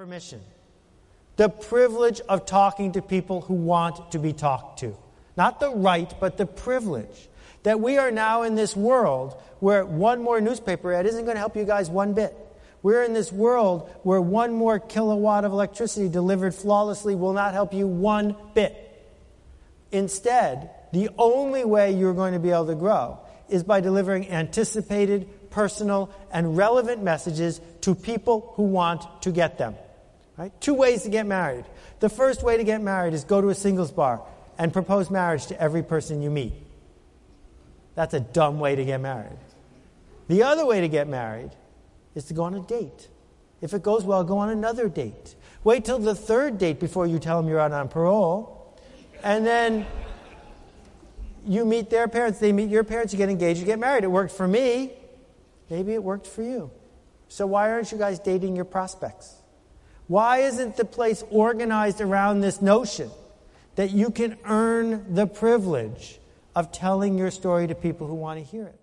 permission. The privilege of talking to people who want to be talked to. Not the right, but the privilege. That we are now in this world where one more newspaper ad isn't going to help you guys one bit. We're in this world where one more kilowatt of electricity delivered flawlessly will not help you one bit. Instead, the only way you're going to be able to grow is by delivering anticipated, personal, and relevant messages to people who want to get them. Right? Two ways to get married. The first way to get married is go to a singles bar and propose marriage to every person you meet. That's a dumb way to get married. The other way to get married is to go on a date. If it goes well, go on another date. Wait till the third date before you tell them you're out on parole. And then you meet their parents, they meet your parents, you get engaged, you get married. It worked for me. Maybe it worked for you. So why aren't you guys dating your prospects? Why isn't the place organized around this notion that you can earn the privilege of telling your story to people who want to hear it?